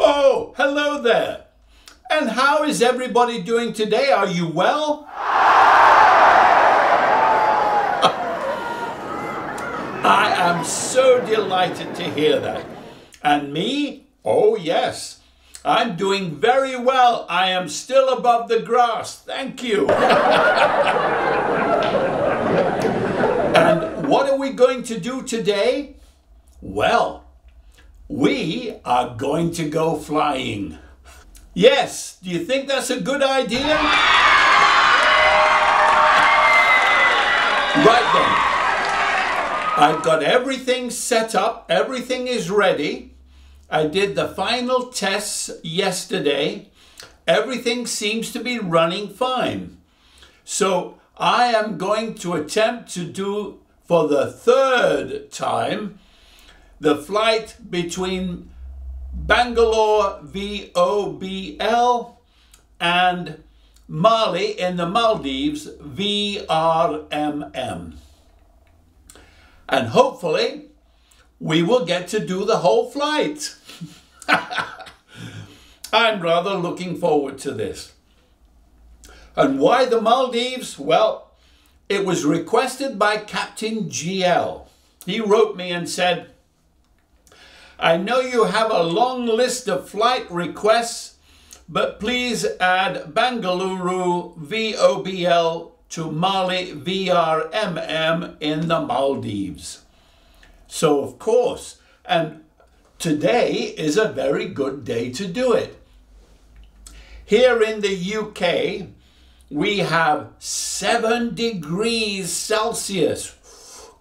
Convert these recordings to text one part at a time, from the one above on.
Oh, hello there. And how is everybody doing today? Are you well? I am so delighted to hear that. And me? Oh, yes. I'm doing very well. I am still above the grass. Thank you. and what are we going to do today? Well, we are going to go flying. Yes, do you think that's a good idea? Right then. I've got everything set up, everything is ready. I did the final tests yesterday. Everything seems to be running fine. So I am going to attempt to do for the third time the flight between Bangalore VOBL and Mali in the Maldives VRMM. And hopefully we will get to do the whole flight. I'm rather looking forward to this. And why the Maldives? Well, it was requested by Captain GL. He wrote me and said, I know you have a long list of flight requests, but please add Bangalore VOBL to Mali VRMM in the Maldives. So, of course, and today is a very good day to do it. Here in the UK, we have 7 degrees Celsius,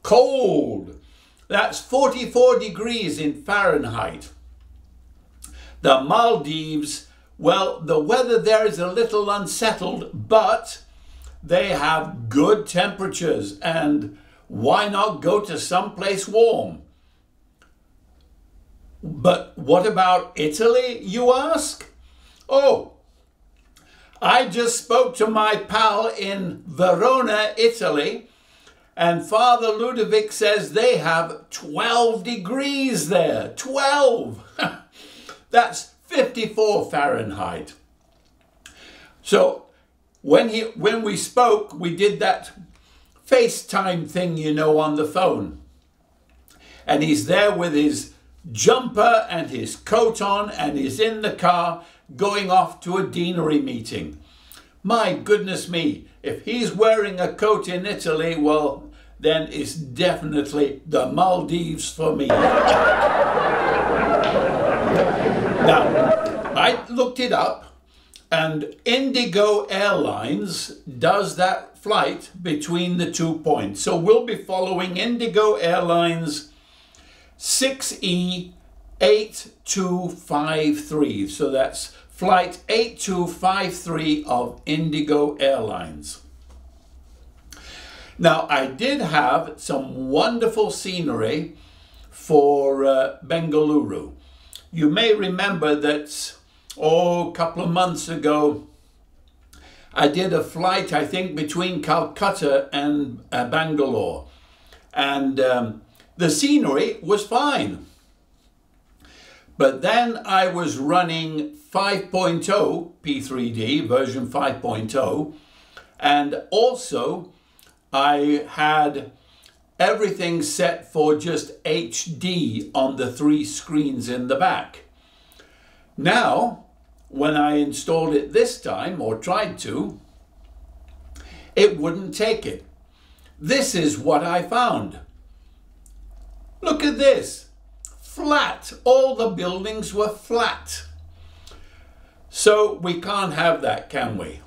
cold. That's 44 degrees in Fahrenheit. The Maldives, well, the weather there is a little unsettled, but they have good temperatures and why not go to someplace warm? But what about Italy, you ask? Oh, I just spoke to my pal in Verona, Italy, and Father Ludovic says they have 12 degrees there. 12! That's 54 Fahrenheit. So when, he, when we spoke, we did that FaceTime thing, you know, on the phone. And he's there with his jumper and his coat on, and he's in the car going off to a deanery meeting. My goodness me, if he's wearing a coat in Italy, well, then it's definitely the Maldives for me. now, I looked it up, and Indigo Airlines does that flight between the two points. So we'll be following Indigo Airlines 6E 8253. So that's flight 8253 of Indigo Airlines. Now, I did have some wonderful scenery for uh, Bengaluru. You may remember that, oh, a couple of months ago, I did a flight, I think, between Calcutta and uh, Bangalore. And um, the scenery was fine. But then I was running 5.0 P3D, version 5.0, and also I had everything set for just HD on the three screens in the back. Now, when I installed it this time, or tried to, it wouldn't take it. This is what I found. Look at this. Flat. All the buildings were flat. So we can't have that, can we?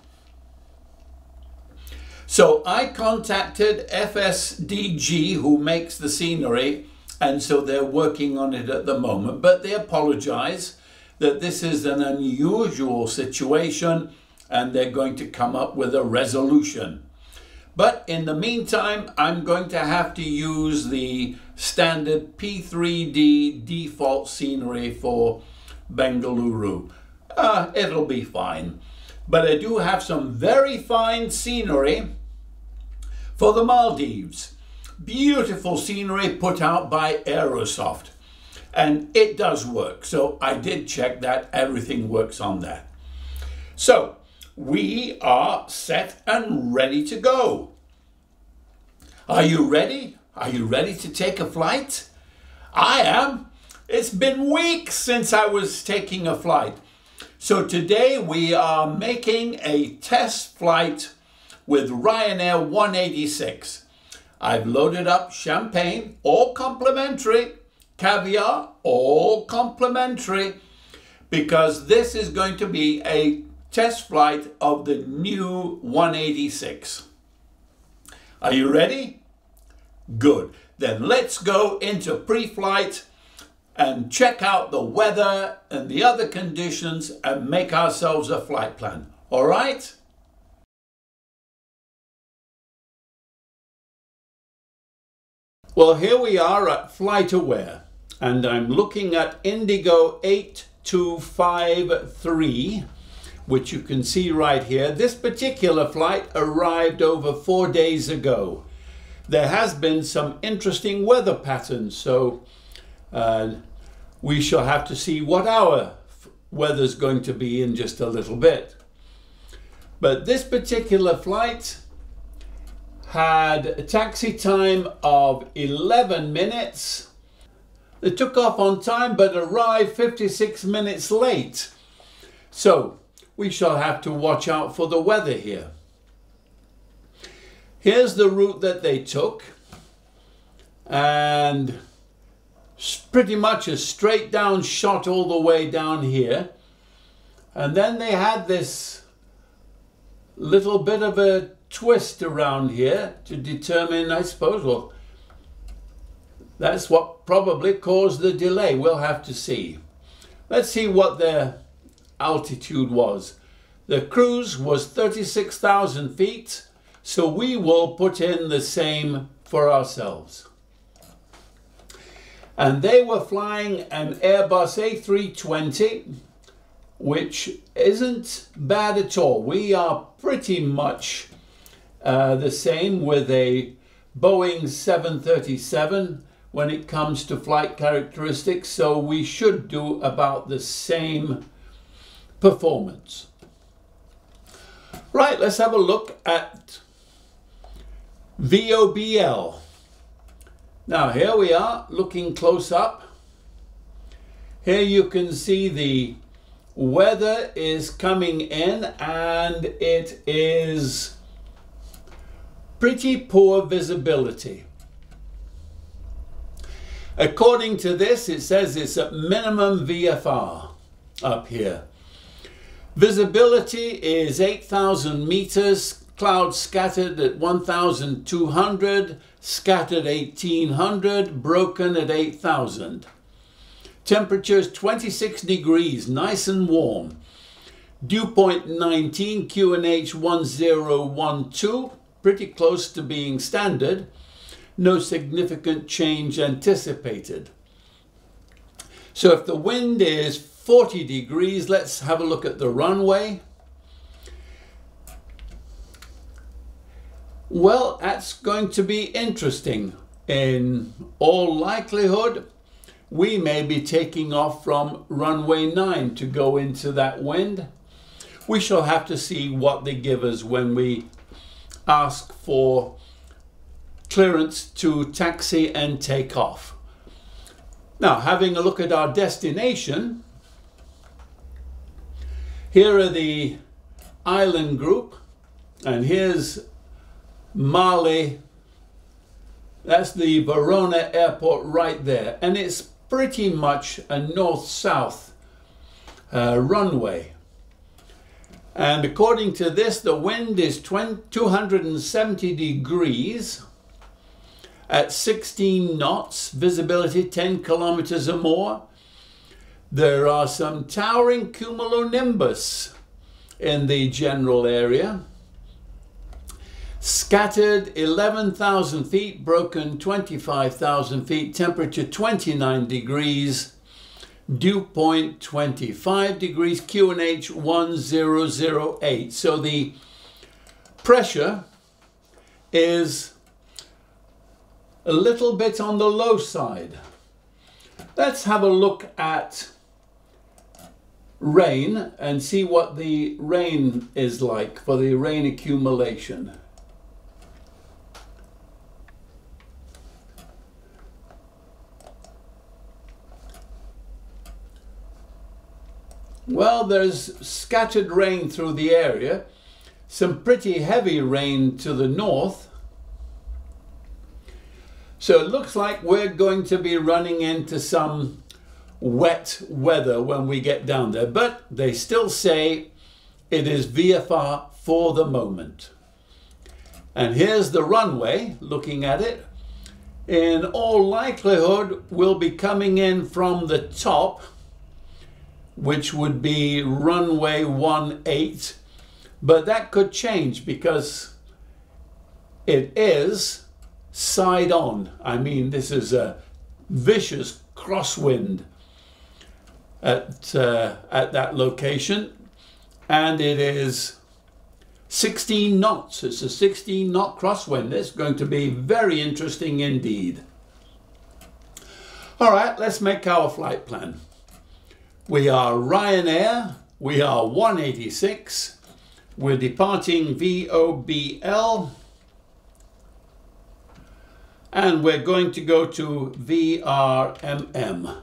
So I contacted FSDG, who makes the scenery, and so they're working on it at the moment, but they apologize that this is an unusual situation and they're going to come up with a resolution. But in the meantime, I'm going to have to use the standard P3D default scenery for Bengaluru. Uh, it'll be fine. But I do have some very fine scenery for the Maldives. Beautiful scenery put out by Aerosoft. And it does work. So I did check that. Everything works on that. So we are set and ready to go. Are you ready? Are you ready to take a flight? I am. It's been weeks since I was taking a flight. So today we are making a test flight with Ryanair 186. I've loaded up champagne, all complimentary, caviar, all complimentary, because this is going to be a test flight of the new 186. Are you ready? Good. Then let's go into pre-flight and check out the weather and the other conditions and make ourselves a flight plan. All right? Well, here we are at FlightAware and I'm looking at Indigo 8253 which you can see right here. This particular flight arrived over four days ago. There has been some interesting weather patterns, so uh, we shall have to see what our weather's going to be in just a little bit. But this particular flight had a taxi time of 11 minutes. They took off on time but arrived 56 minutes late. So we shall have to watch out for the weather here. Here's the route that they took and pretty much a straight down shot all the way down here. And then they had this little bit of a twist around here to determine, I suppose, well, that's what probably caused the delay. We'll have to see. Let's see what their altitude was. The cruise was 36,000 feet, so we will put in the same for ourselves. And they were flying an Airbus A320, which isn't bad at all. We are pretty much uh, the same with a Boeing 737 when it comes to flight characteristics, so we should do about the same performance. Right, let's have a look at VOBL. Now here we are looking close up. Here you can see the weather is coming in and it is pretty poor visibility. According to this, it says it's at minimum VFR up here. Visibility is 8,000 meters, clouds scattered at 1,200, scattered 1,800, broken at 8,000. Temperatures 26 degrees, nice and warm. Dew point 19, QNH 1012, pretty close to being standard. No significant change anticipated. So if the wind is 40 degrees. Let's have a look at the runway. Well, that's going to be interesting. In all likelihood, we may be taking off from runway 9 to go into that wind. We shall have to see what they give us when we ask for clearance to taxi and take off. Now, having a look at our destination, here are the island group, and here's Mali. That's the Velana airport right there, and it's pretty much a north-south uh, runway. And according to this, the wind is 20, 270 degrees at 16 knots, visibility 10 kilometers or more. There are some towering cumulonimbus in the general area. Scattered 11,000 feet, broken 25,000 feet, temperature 29 degrees, dew point 25 degrees, QNH 1008. So the pressure is a little bit on the low side. Let's have a look at rain and see what the rain is like for the rain accumulation. Well, there's scattered rain through the area, some pretty heavy rain to the north. So it looks like we're going to be running into some wet weather when we get down there, but they still say it is VFR for the moment. And here's the runway, looking at it. In all likelihood, we'll be coming in from the top, which would be runway 18, but that could change because it is side on. I mean, this is a vicious crosswind at, uh, at that location, and it is 16 knots. It's a 16 knot crosswind. It's going to be very interesting indeed. All right, let's make our flight plan. We are Ryanair, we are 186, we're departing VOBL, and we're going to go to VRMM.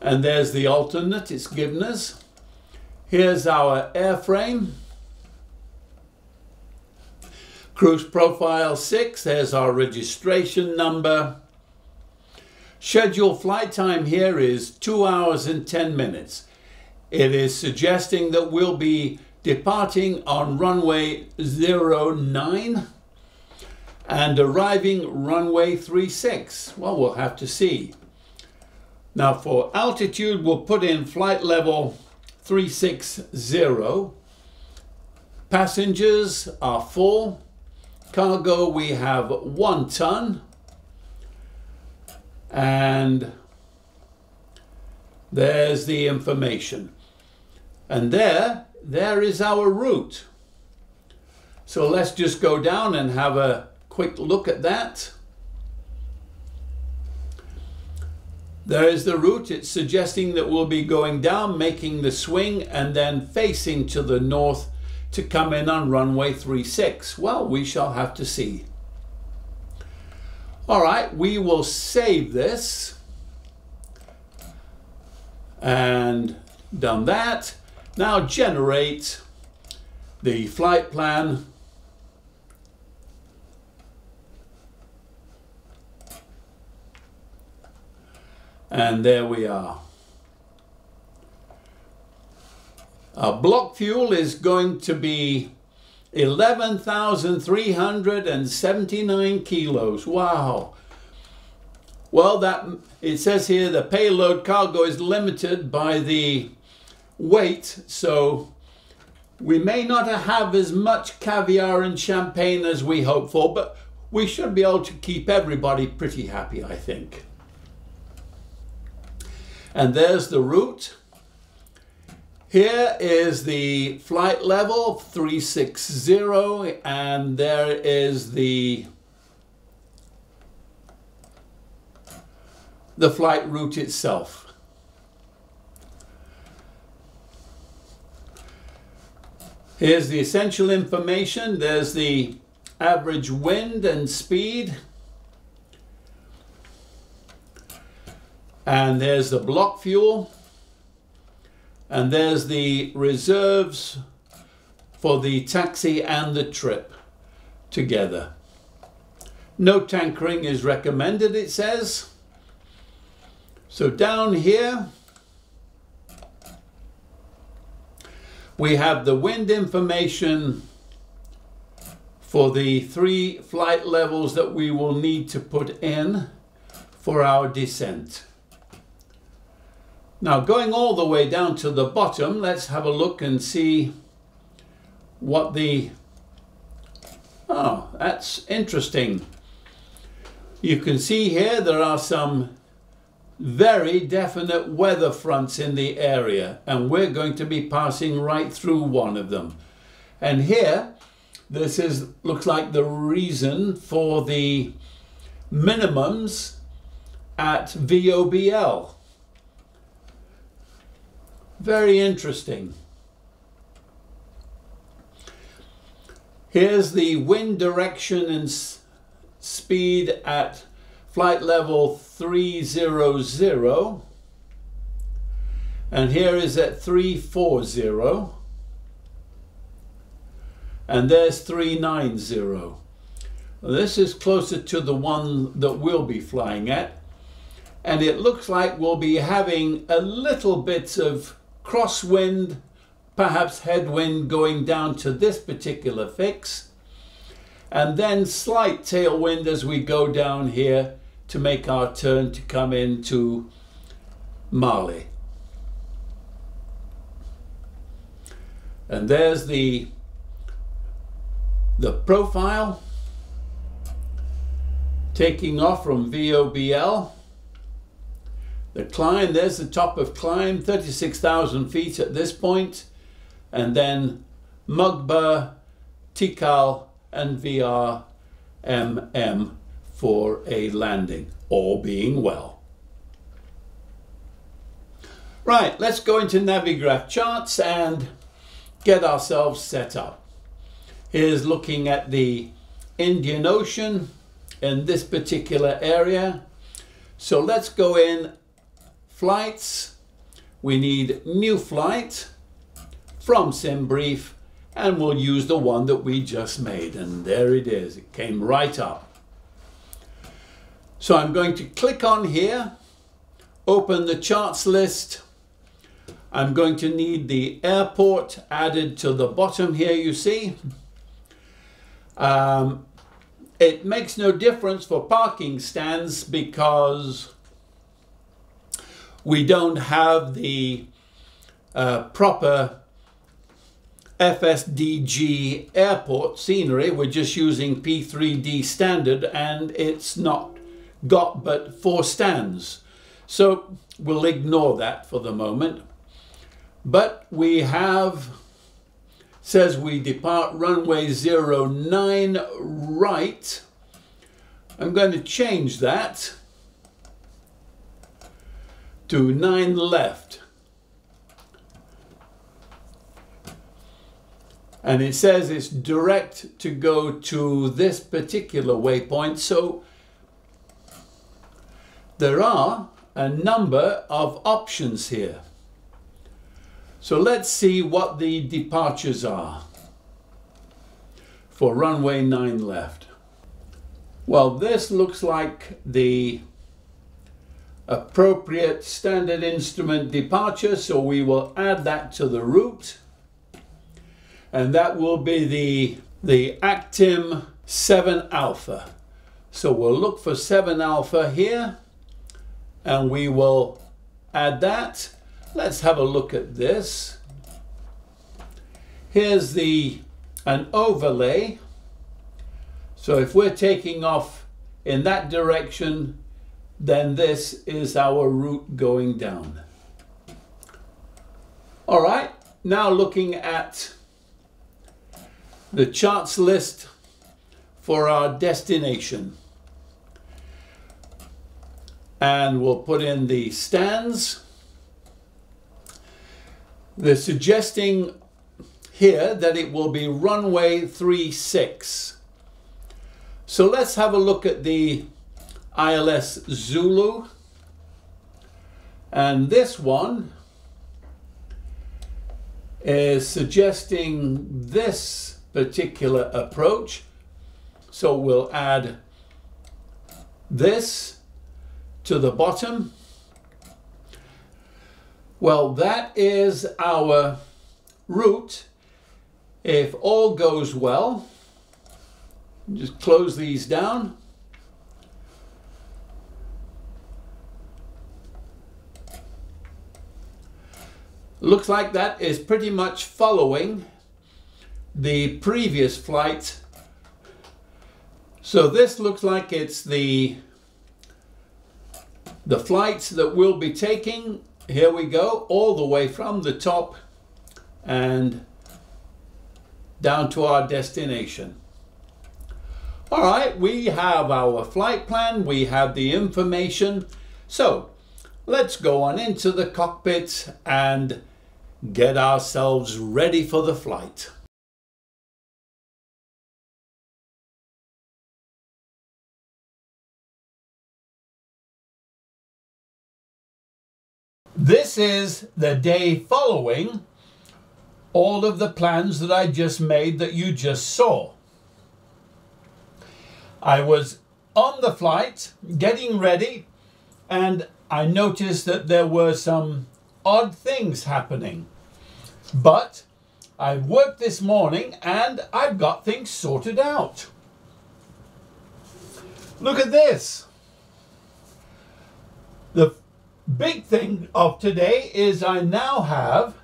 And there's the alternate it's given us. Here's our airframe. Cruise profile 6, there's our registration number. Scheduled flight time here is 2 hours and 10 minutes. It is suggesting that we'll be departing on runway 09 and arriving runway 36. Well, we'll have to see. Now for altitude, we'll put in flight level 360. Passengers are full. Cargo, we have one ton. And there's the information. And there, there is our route. So let's just go down and have a quick look at that. There is the route. It's suggesting that we'll be going down, making the swing, and then facing to the north to come in on runway 36. Well, we shall have to see. All right, we will save this. And done that. Now generate the flight plan And there we are. Our block fuel is going to be 11,379 kilos. Wow. Well, that it says here the payload cargo is limited by the weight, so we may not have as much caviar and champagne as we hope for, but we should be able to keep everybody pretty happy, I think. And there's the route. Here is the flight level 360 and there is the the flight route itself. Here's the essential information. There's the average wind and speed. And there's the block fuel. And there's the reserves for the taxi and the trip together. No tankering is recommended, it says. So down here, we have the wind information for the three flight levels that we will need to put in for our descent. Now going all the way down to the bottom, let's have a look and see what the... Oh, that's interesting. You can see here there are some very definite weather fronts in the area and we're going to be passing right through one of them. And here, this is looks like the reason for the minimums at VOBL. Very interesting. Here's the wind direction and speed at flight level 300 and here is at 340 and there's 390 this is closer to the one that we'll be flying at. And it looks like we'll be having a little bit of crosswind perhaps headwind going down to this particular fix and then slight tailwind as we go down here to make our turn to come into Mali. And there's the, the profile taking off from VOBL. The climb, there's the top of climb, 36,000 feet at this point, and then Mugba, Tikal, and VRMM for a landing, all being well. Right, let's go into Navigraph charts and get ourselves set up. Here's looking at the Indian Ocean in this particular area. So let's go in flights. We need new flight from SimBrief and we'll use the one that we just made. And there it is, it came right up. So I'm going to click on here, open the charts list. I'm going to need the airport added to the bottom here, you see. Um, it makes no difference for parking stands because we don't have the uh, proper FSDG airport scenery. We're just using P3D standard and it's not got but four stands. So we'll ignore that for the moment. But we have, says we depart runway 09 right. I'm going to change that to 9 left. and it says it's direct to go to this particular waypoint. So there are a number of options here. So let's see what the departures are for runway 9 left. Well this looks like the appropriate standard instrument departure so we will add that to the route and that will be the, the AKTIM 7 Alpha. So we'll look for 7 Alpha here, and we will add that. Let's have a look at this. Here's the an overlay. So if we're taking off in that direction, then this is our route going down. All right, now looking at the charts list for our destination. And we'll put in the stands. They're suggesting here that it will be runway 36. So let's have a look at the ILS Zulu. And this one is suggesting this particular approach. So we'll add this to the bottom. Well, that is our route. If all goes well, just close these down. Looks like that is pretty much following the previous flight. So this looks like it's the the flights that we'll be taking. Here we go, all the way from the top and down to our destination. All right, we have our flight plan, we have the information. So let's go on into the cockpit and get ourselves ready for the flight. This is the day following all of the plans that I just made that you just saw. I was on the flight, getting ready, and I noticed that there were some odd things happening. But I worked this morning and I've got things sorted out. Look at this. The big thing of today is I now have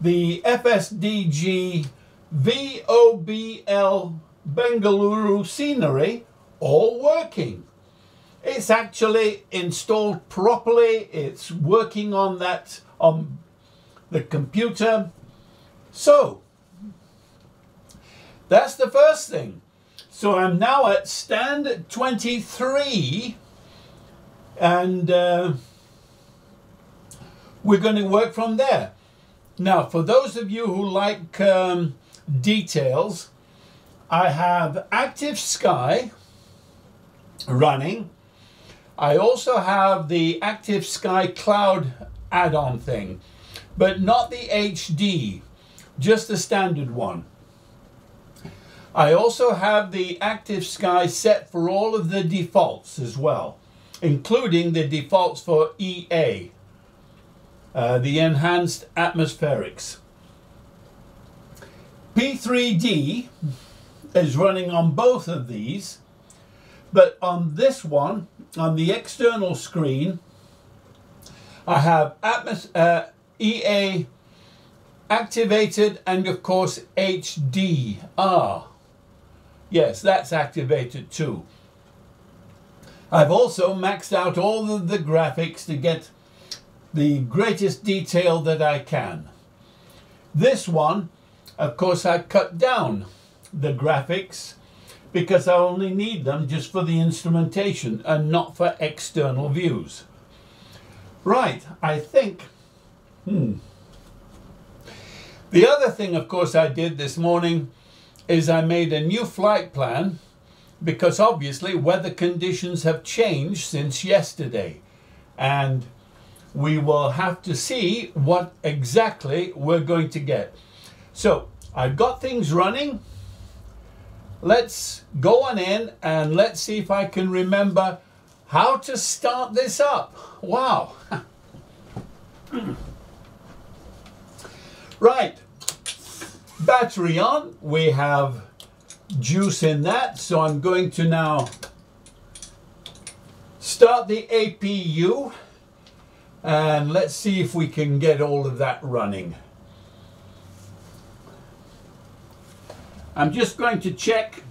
the FSDG VOBL Bengaluru scenery all working. It's actually installed properly. It's working on that on the computer. So that's the first thing. So I'm now at stand 23 and uh, we're going to work from there. Now, for those of you who like um, details, I have Active Sky running. I also have the Active Sky Cloud add-on thing but not the HD, just the standard one. I also have the Active Sky set for all of the defaults as well, including the defaults for EA, uh, the Enhanced Atmospherics. P3D is running on both of these, but on this one, on the external screen, I have Atmos uh, EA activated and of course HDR. Yes, that's activated too. I've also maxed out all of the graphics to get the greatest detail that I can. This one, of course, I cut down the graphics because I only need them just for the instrumentation and not for external views. Right, I think Hmm. The other thing, of course, I did this morning is I made a new flight plan because obviously weather conditions have changed since yesterday. And we will have to see what exactly we're going to get. So I've got things running. Let's go on in and let's see if I can remember how to start this up. Wow. Right, battery on. We have juice in that. So I'm going to now start the APU and let's see if we can get all of that running. I'm just going to check.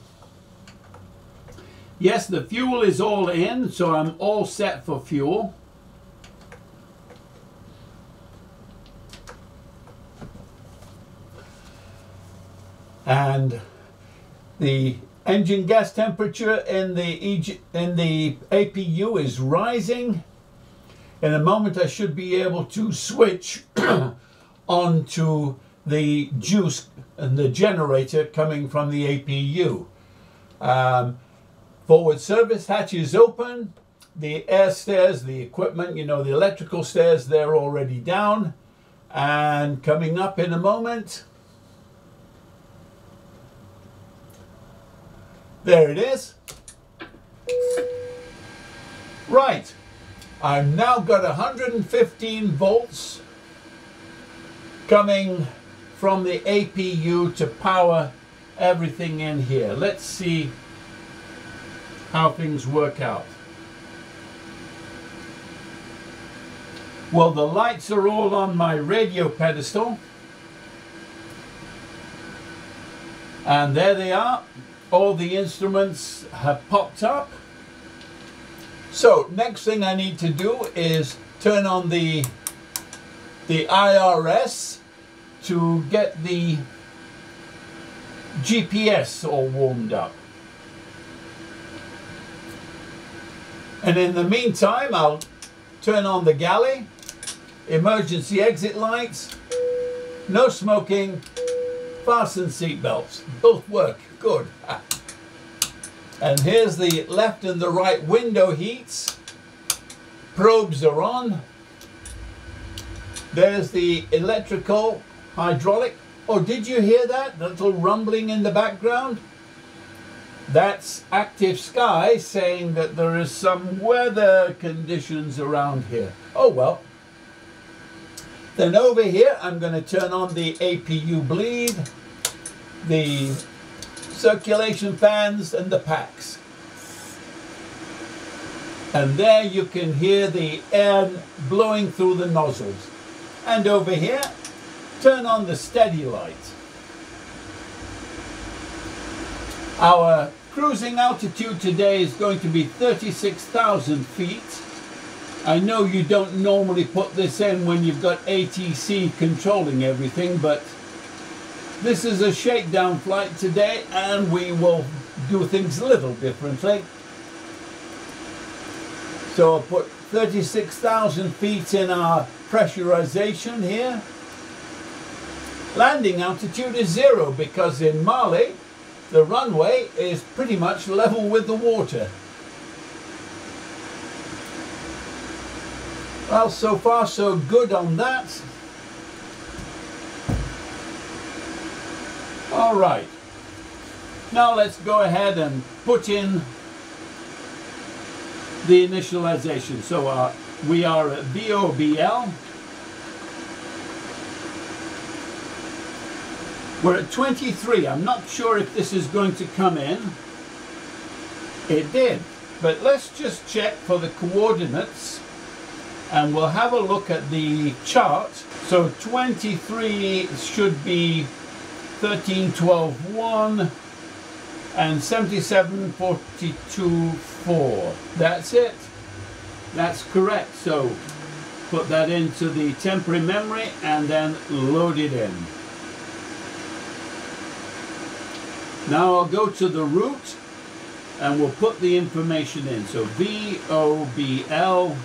Yes, the fuel is all in, so I'm all set for fuel. And the engine gas temperature in the in the APU is rising. In a moment I should be able to switch onto the juice and the generator coming from the APU. Um, forward service hatch is open. The air stairs, the equipment, you know, the electrical stairs, they're already down. And coming up in a moment, There it is. Right. I've now got 115 volts coming from the APU to power everything in here. Let's see how things work out. Well, the lights are all on my radio pedestal. And there they are. All the instruments have popped up. So next thing I need to do is turn on the, the IRS to get the GPS all warmed up. And in the meantime, I'll turn on the galley, emergency exit lights, no smoking, fasten seatbelts. Both work, good. And here's the left and the right window heats. Probes are on. There's the electrical, hydraulic. Oh, did you hear that? That little rumbling in the background? That's active sky saying that there is some weather conditions around here. Oh well. Then over here, I'm going to turn on the APU bleed, the circulation fans and the packs. And there you can hear the air blowing through the nozzles. And over here, turn on the steady light. Our cruising altitude today is going to be 36,000 feet. I know you don't normally put this in when you've got ATC controlling everything, but this is a shakedown flight today and we will do things a little differently. So I'll put 36,000 feet in our pressurization here. Landing altitude is zero because in Mali the runway is pretty much level with the water. Well, so far so good on that. All right. Now let's go ahead and put in the initialization. So uh, we are at VOBL. We're at 23. I'm not sure if this is going to come in. It did. But let's just check for the coordinates and we'll have a look at the chart. So 23 should be 13, 12, 1 and 77, 42, 4. That's it. That's correct. So put that into the temporary memory and then load it in. Now I'll go to the route and we'll put the information in. So VOBL,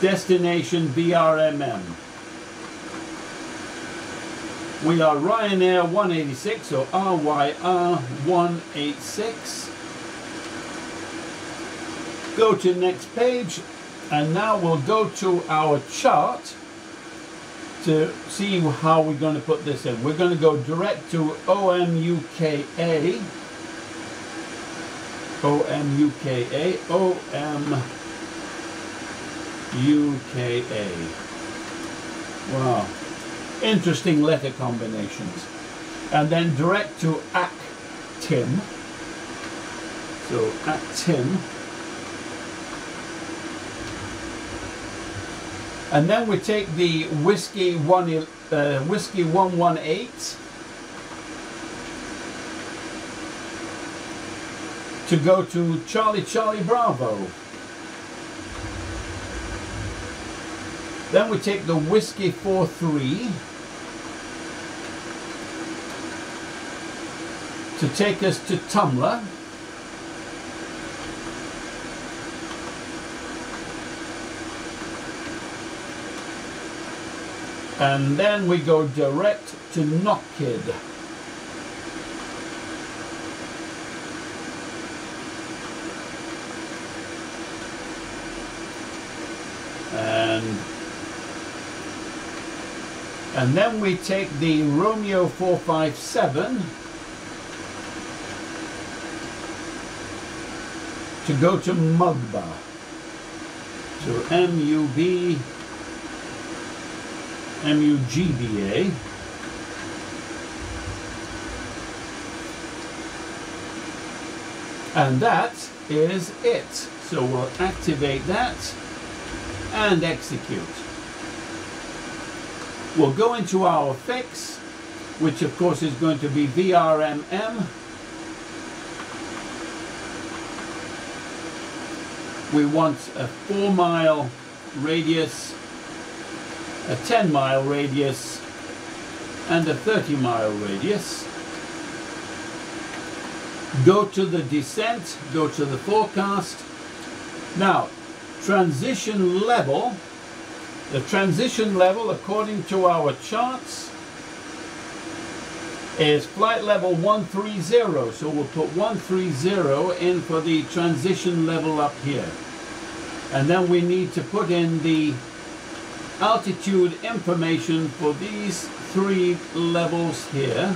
destination VRMM. We are Ryanair 186 or RYR 186. Go to next page and now we'll go to our chart to see how we're going to put this in. We're going to go direct to OMUKA, OMUKA, OMUKA. Wow interesting letter combinations. And then direct to AKTIM. So AKTIM. And then we take the whiskey one uh, whiskey 118 to go to Charlie Charlie Bravo. Then we take the whiskey 43 to take us to Tumla. And then we go direct to NOKID. And and then we take the Romeo 457 to go to Mugba. So M-U-B, M-U-G-B-A. And that is it. So we'll activate that. and execute. We'll go into our fix, which of course is going to be VRMM. We want a 4 mile radius, a 10 mile radius, and a 30 mile radius. Go to the descent, go to the forecast. Now, transition level, the transition level according to our charts is flight level 130. So we'll put 130 in for the transition level up here. And then we need to put in the altitude information for these three levels here.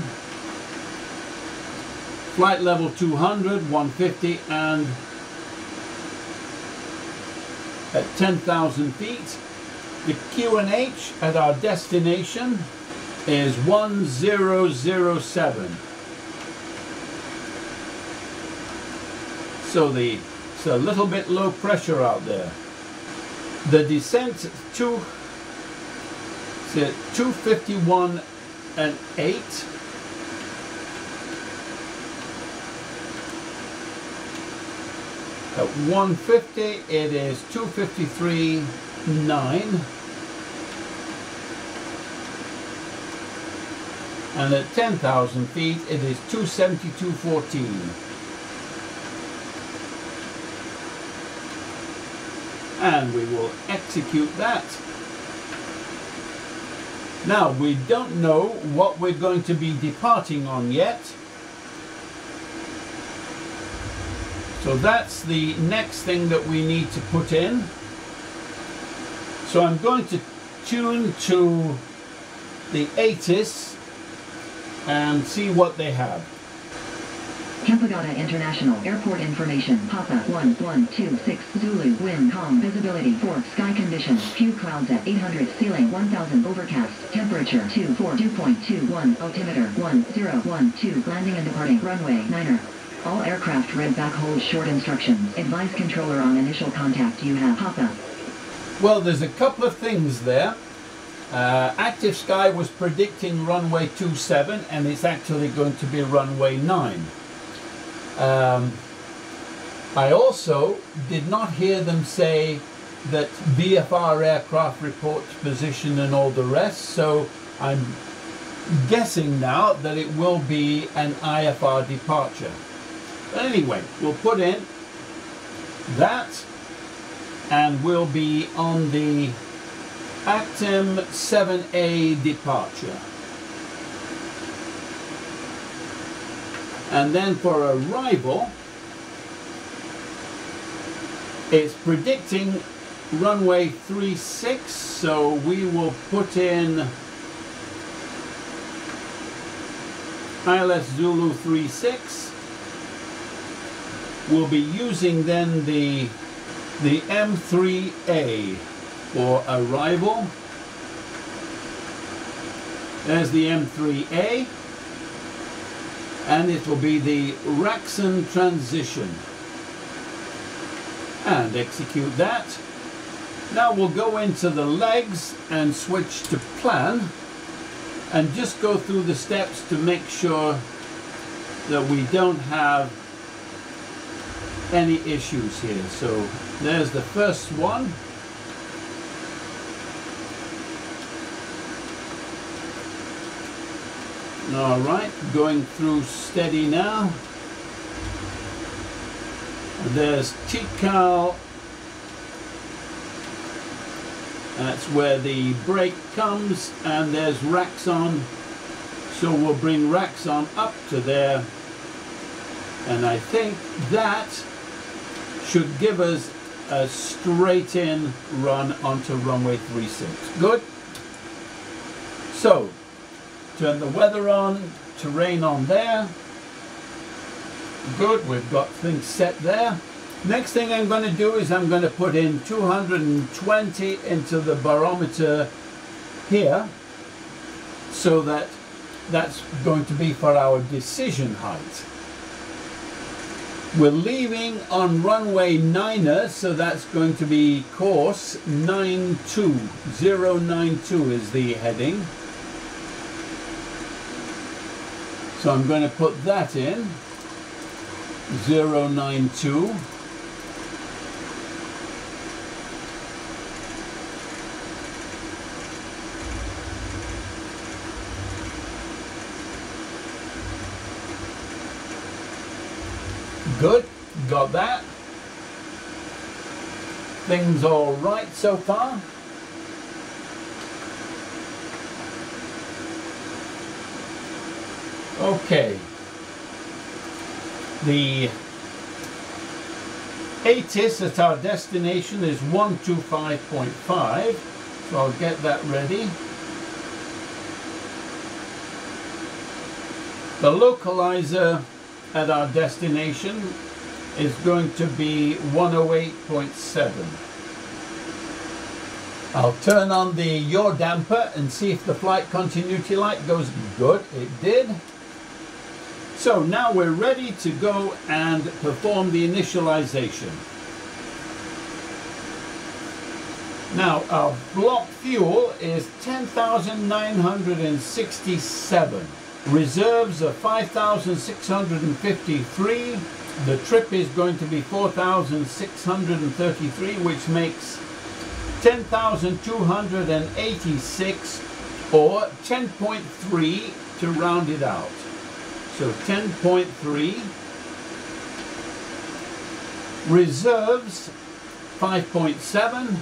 Flight level 200, 150 and at 10,000 feet. The QNH at our destination is 1007. So the it's a little bit low pressure out there. The descent to 251 and 8. At 150 it is 253 and at 10,000 feet it is 272.14 and we will execute that. Now we don't know what we're going to be departing on yet. So that's the next thing that we need to put in. So I'm going to tune to the ATIS and see what they have. Kempegowda International Airport information. Papa 1126 Zulu. Wind calm. Visibility 4. Sky conditions. Few clouds at 800. Ceiling 1000. Overcast. Temperature 242.21. Altimeter 1012. Landing and departing. Runway 9er. All aircraft read back hold short instructions. Advise controller on initial contact you have. Papa. Well, there's a couple of things there. Uh, Active Sky was predicting runway 27 and it's actually going to be runway 9. Um, I also did not hear them say that VFR aircraft reports position and all the rest, so I'm guessing now that it will be an IFR departure. But anyway, we'll put in that and we'll be on the AKTIM 7A departure. And then for arrival, it's predicting runway 36, so we will put in ILS Zulu 36. We'll be using then the, the M3A for arrival. There's the M3A and it will be the Raxon transition. And execute that. Now we'll go into the legs and switch to plan and just go through the steps to make sure that we don't have any issues here. So there's the first one All right, going through steady now. There's Tikal. That's where the brake comes, and there's Raxon. So we'll bring Raxon up to there. And I think that should give us a straight in run onto runway 36. Good? So Turn the weather on, terrain on there. Good, we've got things set there. Next thing I'm going to do is I'm going to put in 220 into the barometer here so that that's going to be for our decision height. We're leaving on runway 9er, so that's going to be course 92092 is the heading. So I'm going to put that in, 092. Good, got that. Things all right so far. Okay. The ATIS at our destination is 125.5, so I'll get that ready. The localizer at our destination is going to be 108.7. I'll turn on the yaw damper and see if the flight continuity light goes good. It did. So now we're ready to go and perform the initialization. Now our block fuel is 10,967. Reserves are 5,653. The trip is going to be 4,633, which makes 10,286 or 10.3 to round it out. So 10.3. Reserves 5.7.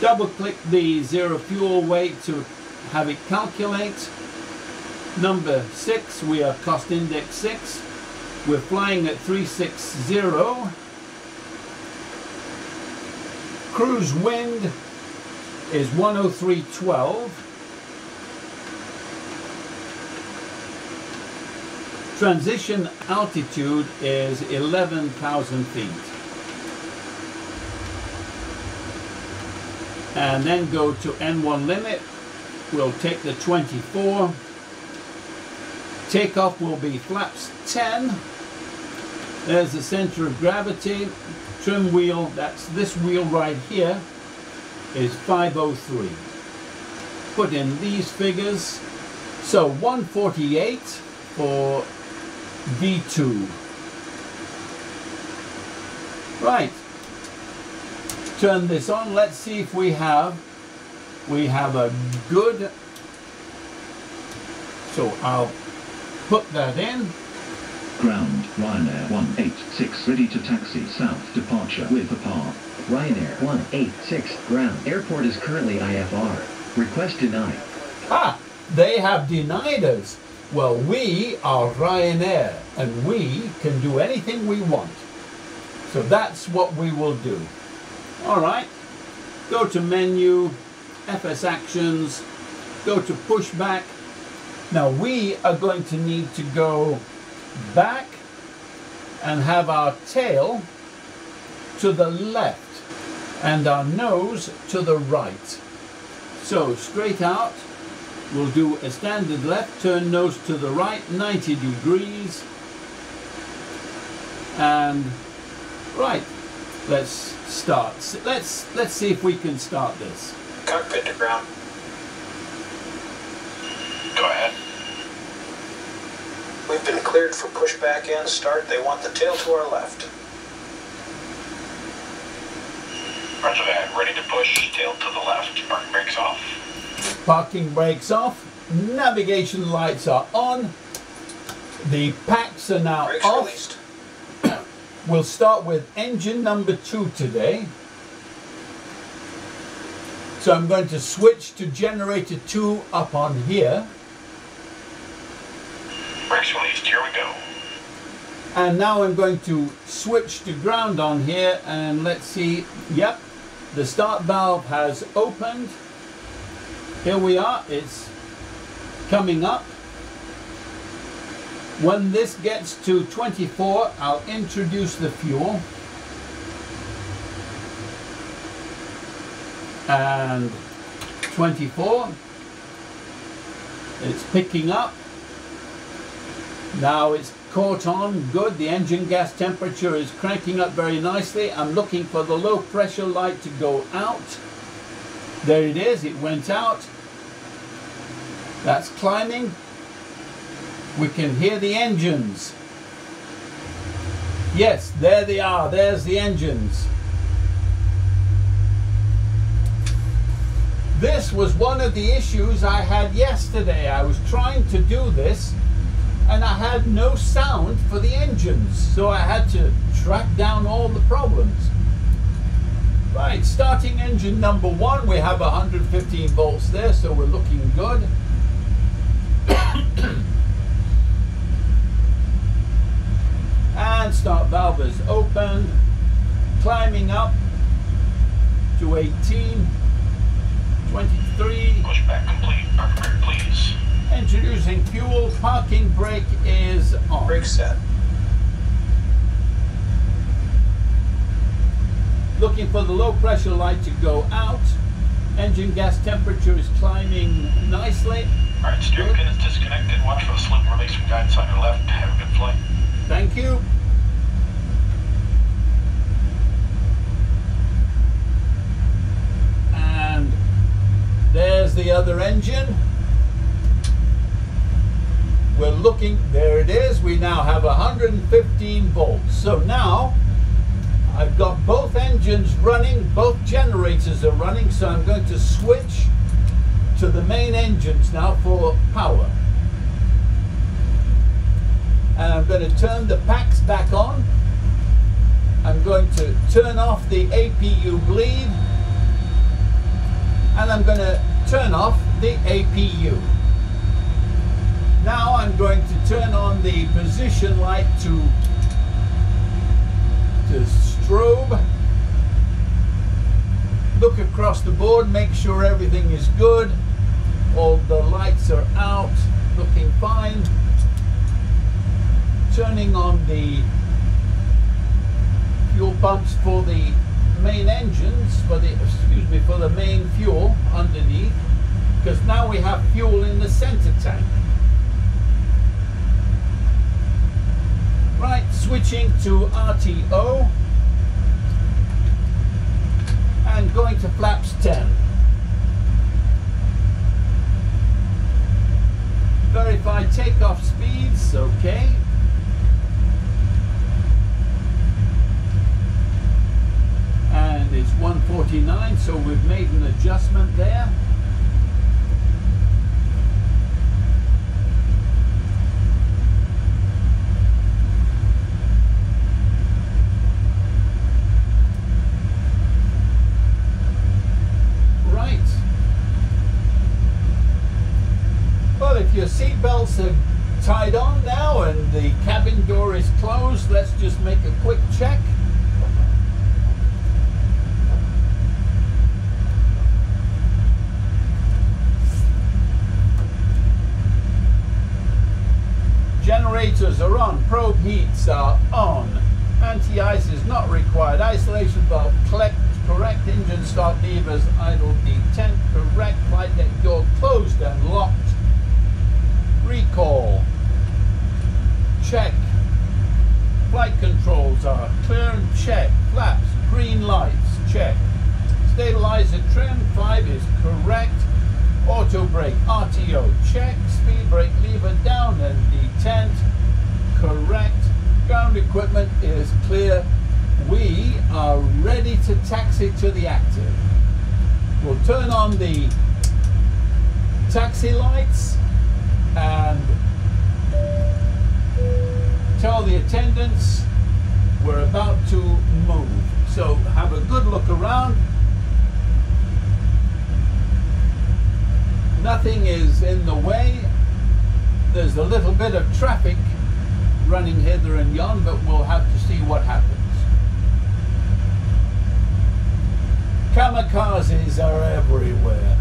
Double click the zero fuel weight to have it calculate. Number six, we are cost index six. We're flying at 360. Cruise wind is 103.12. Transition altitude is 11,000 feet. And then go to N1 limit. We'll take the 24. Takeoff will be flaps 10. There's the center of gravity. Trim wheel, that's this wheel right here, is 503. Put in these figures. So 148 for V2. Right. Turn this on. Let's see if we have we have a good so I'll put that in. Ground, Ryanair 186 ready to taxi south departure with a par. Ryanair 186 ground. Airport is currently IFR. Request denied. Ah, they have denied us. Well, we are Ryanair and we can do anything we want. So that's what we will do. All right, go to menu, FS Actions, go to Pushback. Now we are going to need to go back and have our tail to the left and our nose to the right. So straight out, We'll do a standard left turn nose to the right, 90 degrees. And right, let's start. Let's let's see if we can start this. Cockpit to ground. Go ahead. We've been cleared for pushback and start. They want the tail to our left. Roger that. Ready to push. Tail to the left. Park brakes off. Parking brakes off. Navigation lights are on. The packs are now Brakes off. released. We'll start with engine number two today. So I'm going to switch to generator two up on here. Brakes released. Here we go. And now I'm going to switch to ground on here and let's see. Yep, the start valve has opened. Here we are, it's coming up. When this gets to 24, I'll introduce the fuel. And 24, it's picking up. Now it's caught on good. The engine gas temperature is cranking up very nicely. I'm looking for the low pressure light to go out. There it is, it went out. That's climbing. We can hear the engines. Yes, there they are. There's the engines. This was one of the issues I had yesterday. I was trying to do this and I had no sound for the engines. So I had to track down all the problems. Right, starting engine number one, we have 115 volts there, so we're looking good. and start valve is open, climbing up to 18, 23. Pushback complete. Parking brake, please. Introducing fuel, parking brake is on. Brake set. Looking for the low pressure light to go out. Engine gas temperature is climbing nicely. Alright, steering pin is disconnected. Watch for the slip release from guidance on your left. Have a good flight. Thank you. And there's the other engine. We're looking, there it is. We now have 115 volts. So now I've got both engines running, both generators are running. So I'm going to switch to the main engines now for power and I'm going to turn the packs back on. I'm going to turn off the APU bleed and I'm going to turn off the APU. Now I'm going to turn on the position light to, to strobe. Look across the board, make sure everything is good. All the lights are out, looking fine turning on the fuel pumps for the main engines for the excuse me for the main fuel underneath because now we have fuel in the center tank right switching to RTO going to flaps 10 verify takeoff speeds okay. And it's 149 so we've made an adjustment there right well if your seat belts are tied on now and the cabin door is closed let's just make a quick check Generators are on, probe heats are on. Anti-ice is not required. Isolation valve collect, correct. Engine start levers idle detent. Correct. Flight deck door closed and locked. Recall. Check. Flight controls are clear and check. Flaps, green lights, check. Stabilizer trim, 5 is correct. Auto brake, RTO, check. Speed brake lever down and detent, correct. Ground equipment is clear. We are ready to taxi to the active. We'll turn on the taxi lights and tell the attendants we're about to move. So have a good look around. Nothing is in the way. There's a little bit of traffic running hither and yon, but we'll have to see what happens. Kamikazes are everywhere.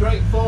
For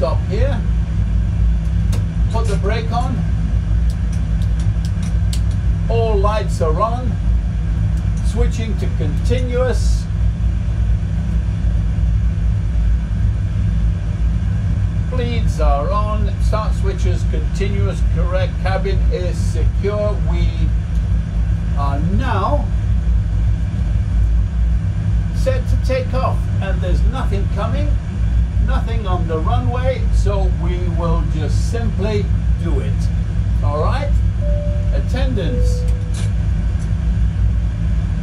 stop here, put the brake on. All lights are on. Switching to continuous. Bleeds are on. Start switches continuous. Correct. Cabin is secure. We are now set to take off and there's nothing coming nothing on the runway so we will just simply do it. All right? Attendants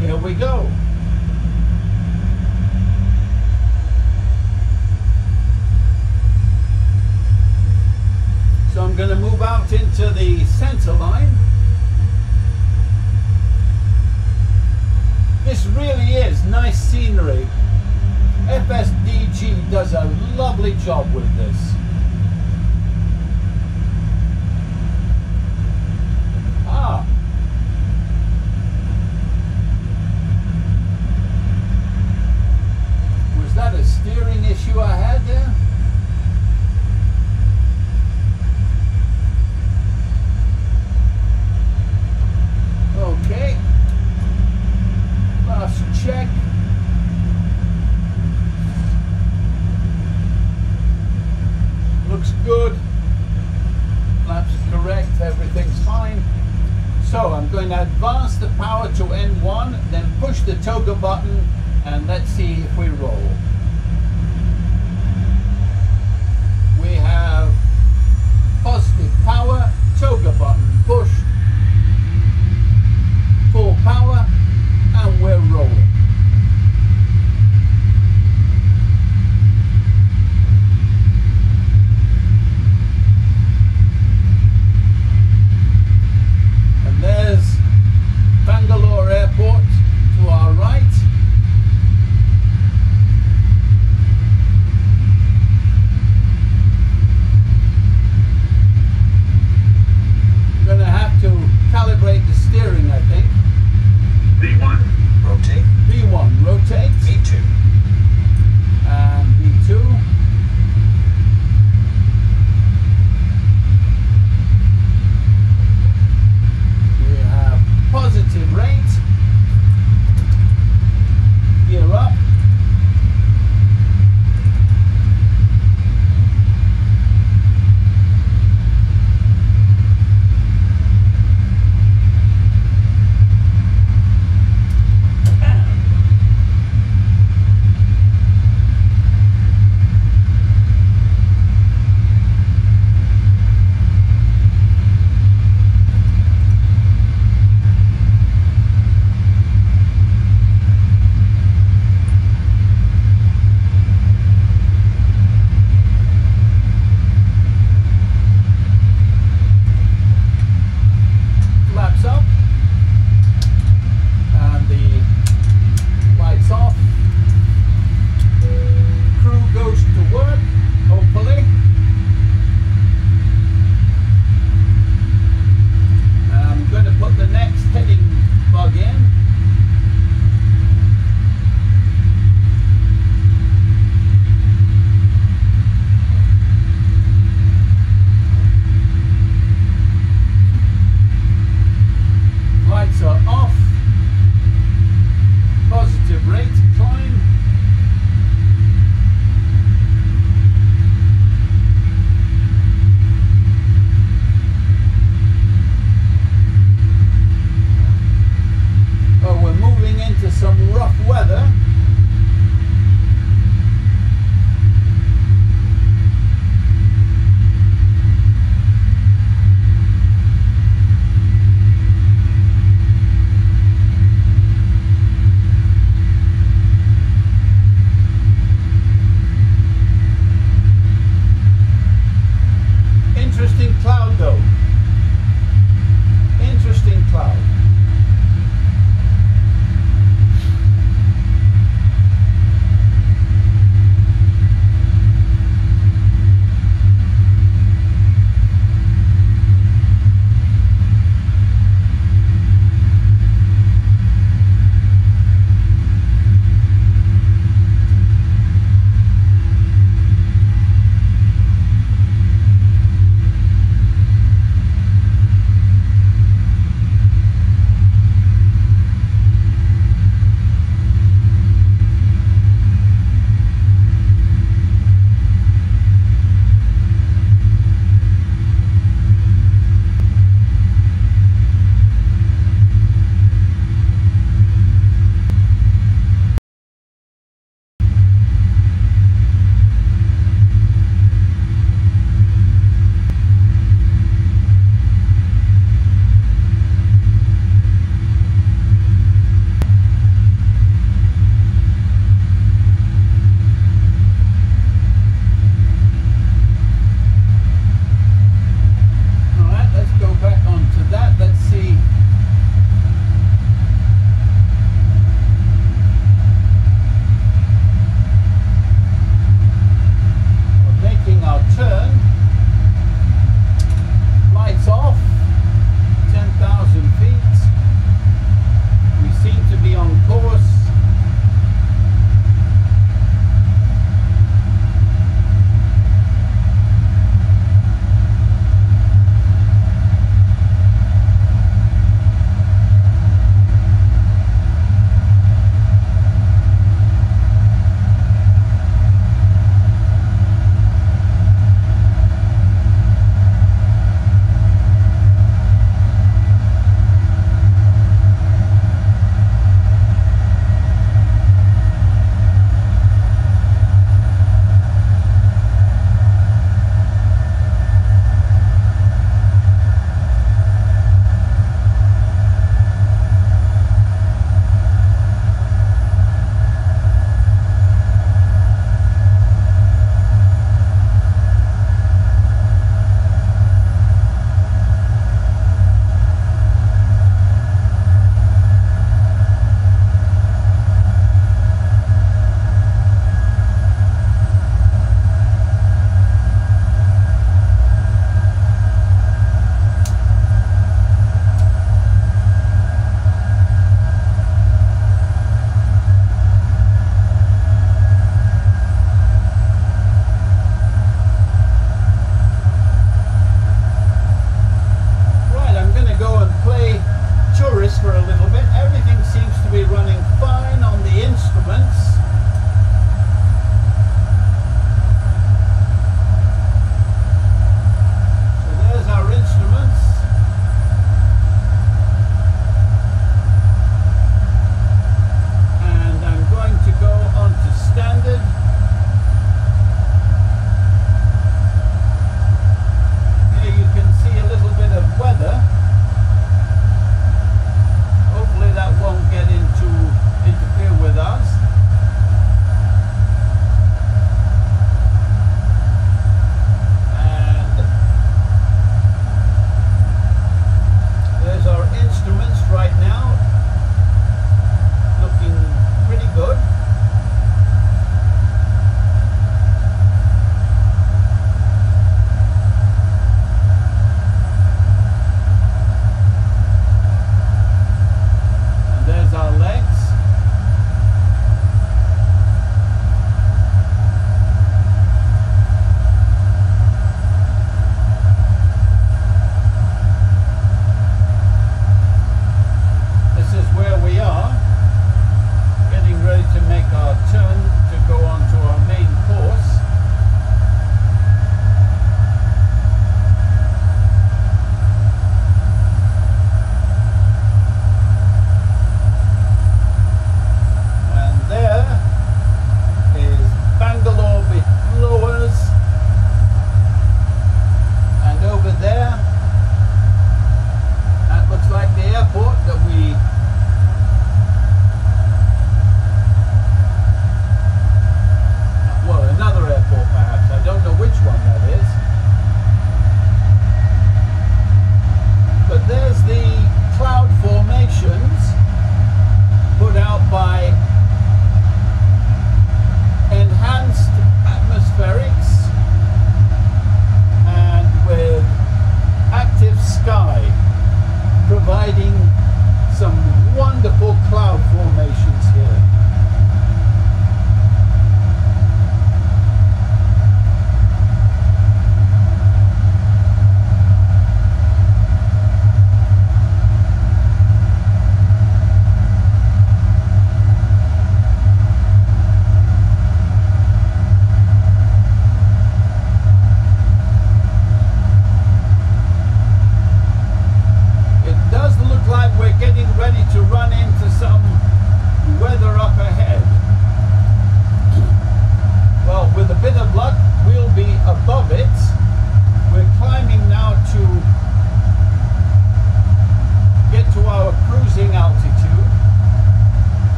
here we go. So I'm going to move out into the center line. This really is nice scenery. FSDG does a lovely job with this.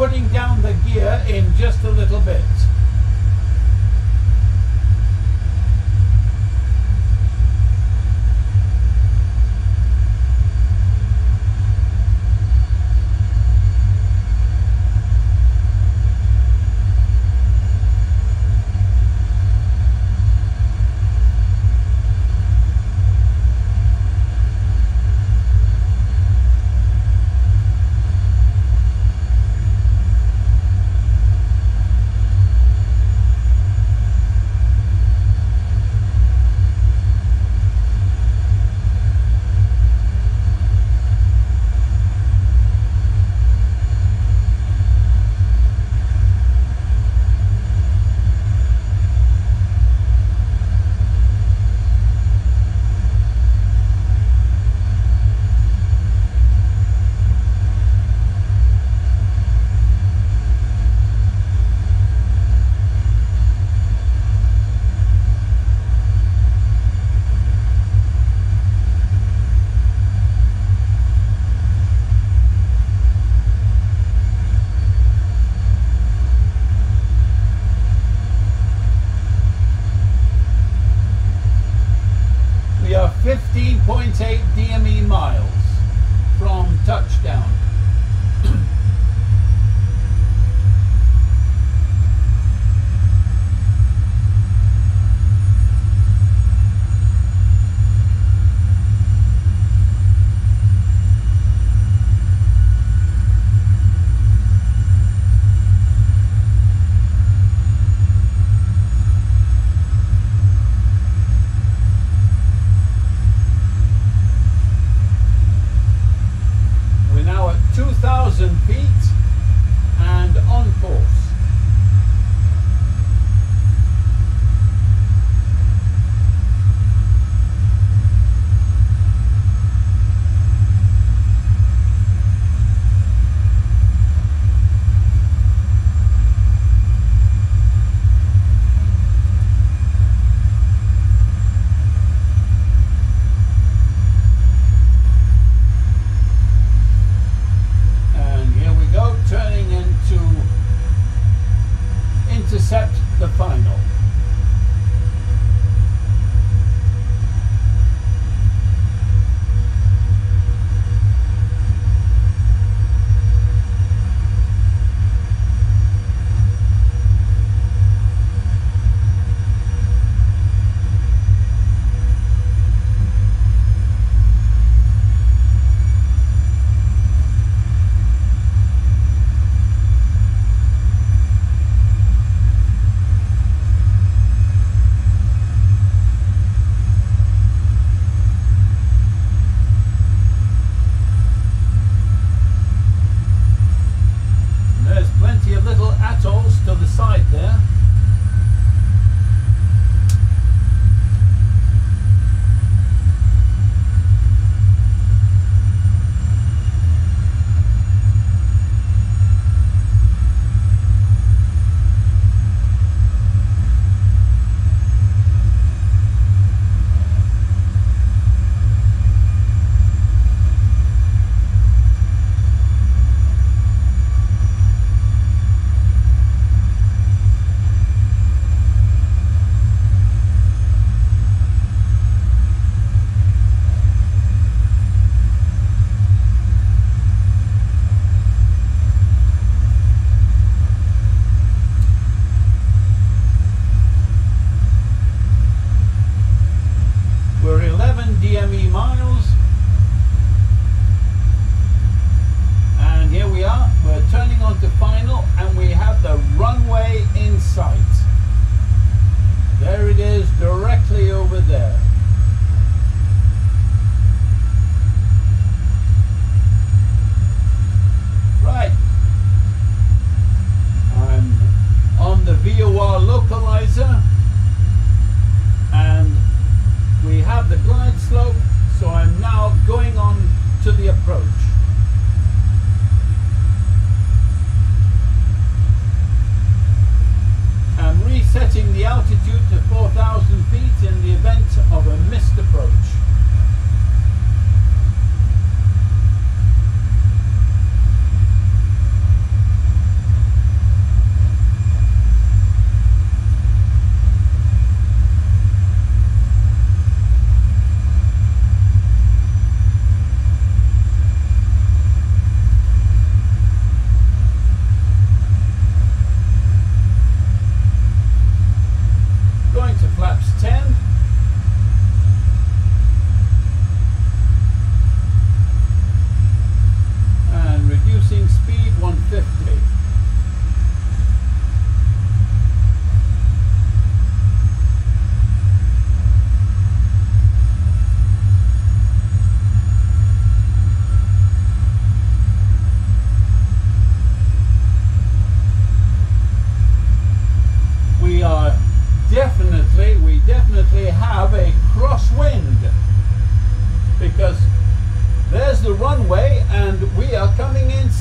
Putting down the gear in just a little bit.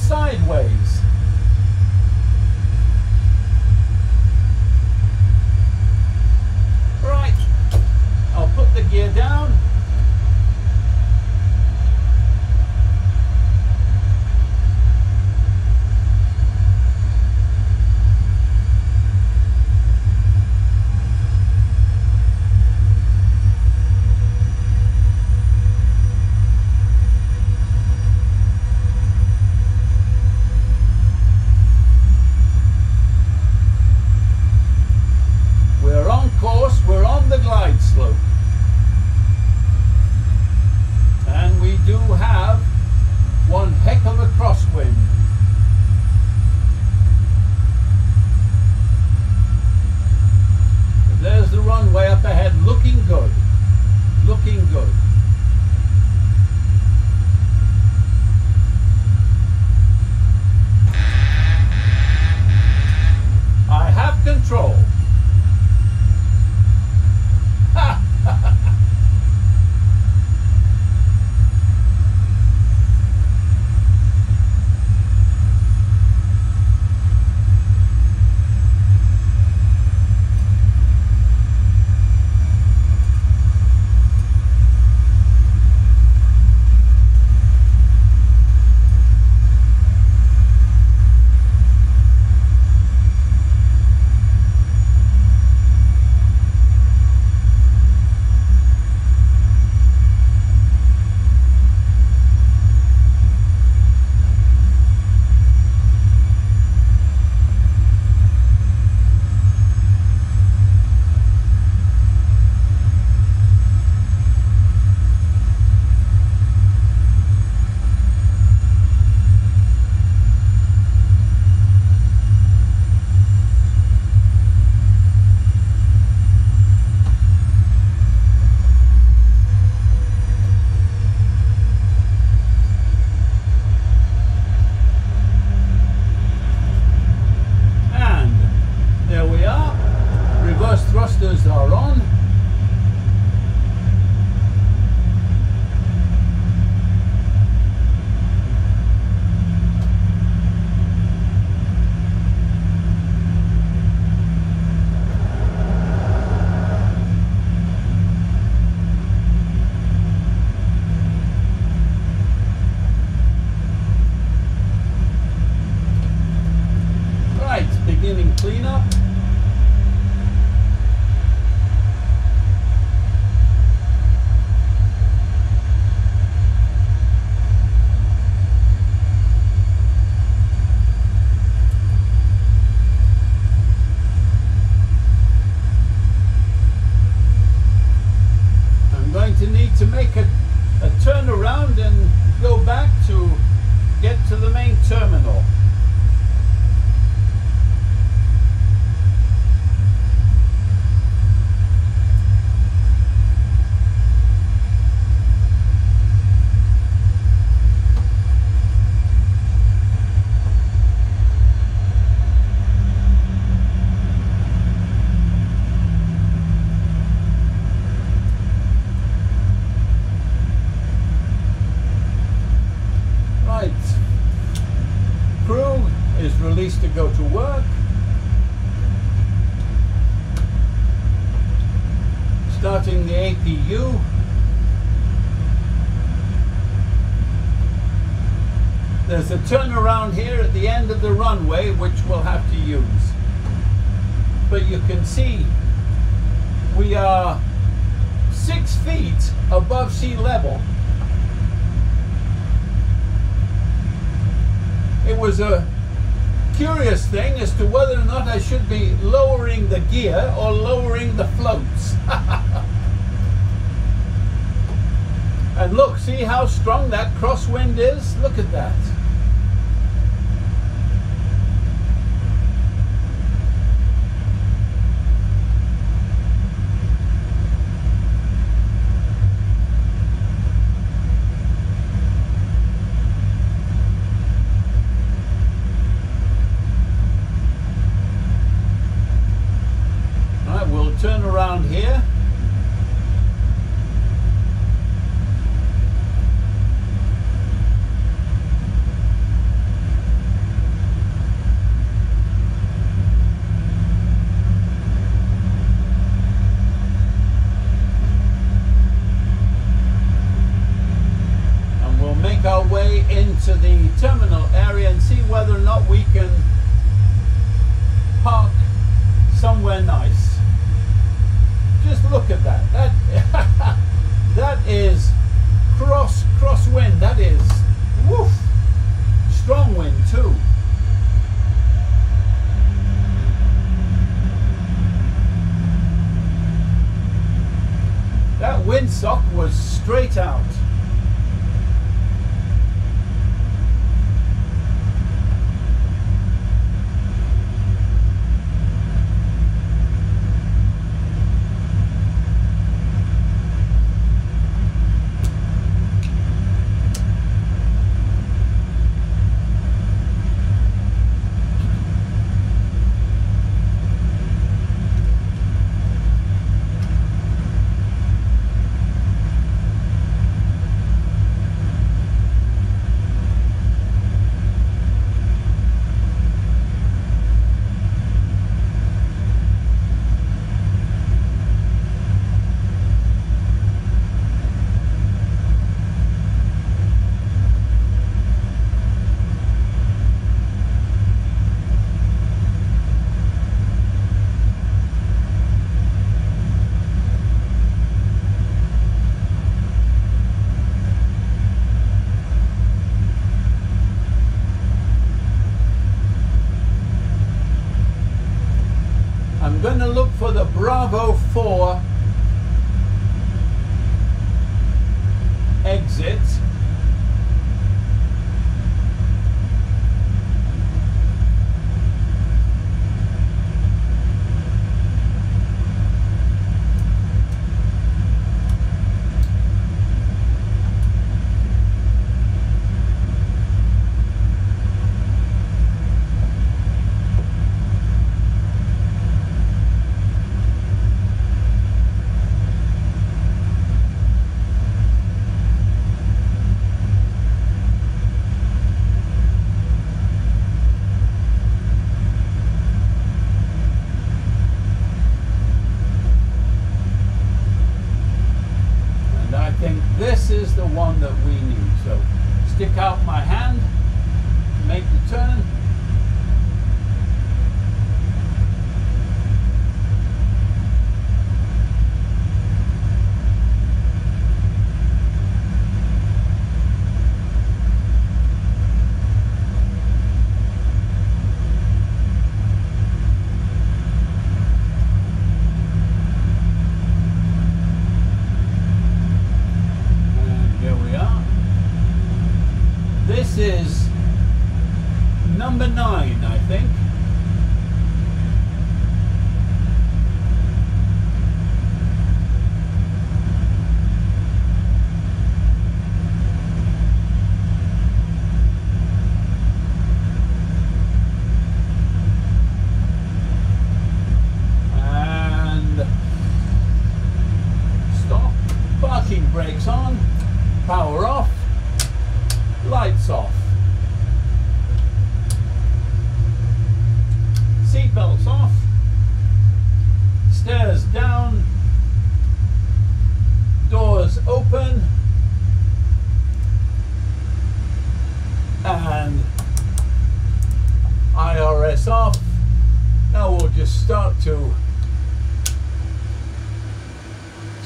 sideways.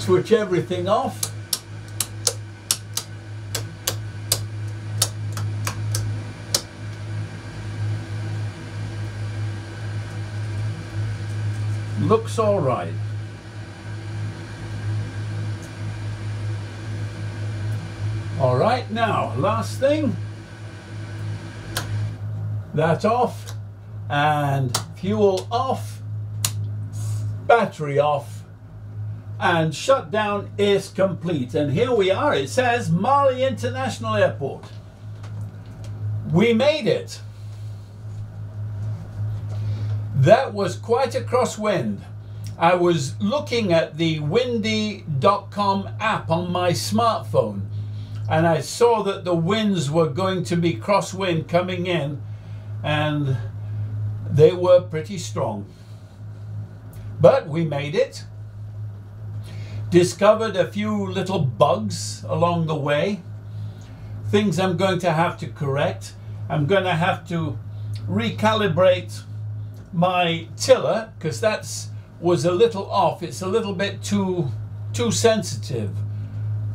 Switch everything off. Looks all right. All right, now, last thing. That off and fuel off, battery off, and shutdown is complete. And here we are. It says Male International Airport. We made it. That was quite a crosswind. I was looking at the windy.com app on my smartphone and I saw that the winds were going to be crosswind coming in and they were pretty strong. But we made it. Discovered a few little bugs along the way. Things I'm going to have to correct. I'm going to have to recalibrate my tiller because that's was a little off. It's a little bit too too sensitive.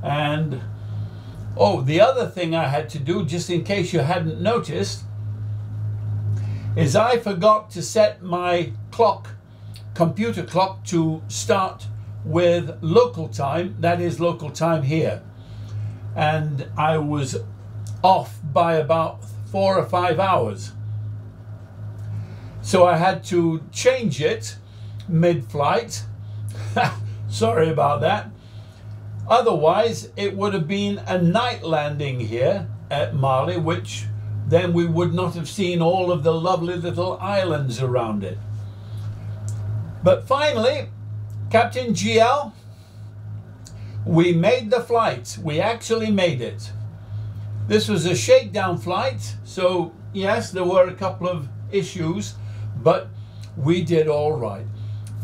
And oh, the other thing I had to do, just in case you hadn't noticed, is I forgot to set my clock, computer clock, to start with local time. That is local time here, and I was off by about four or five hours. So I had to change it mid-flight. Sorry about that. Otherwise, it would have been a night landing here at Male, which then we would not have seen all of the lovely little islands around it. But finally, Captain GL, we made the flight. We actually made it. This was a shakedown flight, so yes, there were a couple of issues but we did all right.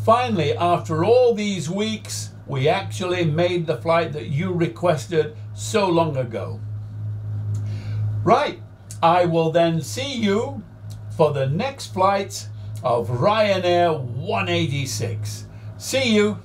Finally, after all these weeks, we actually made the flight that you requested so long ago. Right, I will then see you for the next flight of Ryanair 186. See you.